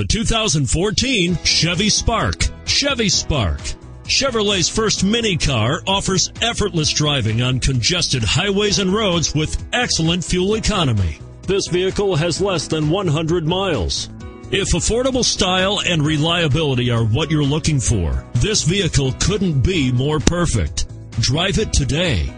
The 2014 Chevy Spark. Chevy Spark. Chevrolet's first mini car offers effortless driving on congested highways and roads with excellent fuel economy. This vehicle has less than 100 miles. If affordable style and reliability are what you're looking for, this vehicle couldn't be more perfect. Drive it today.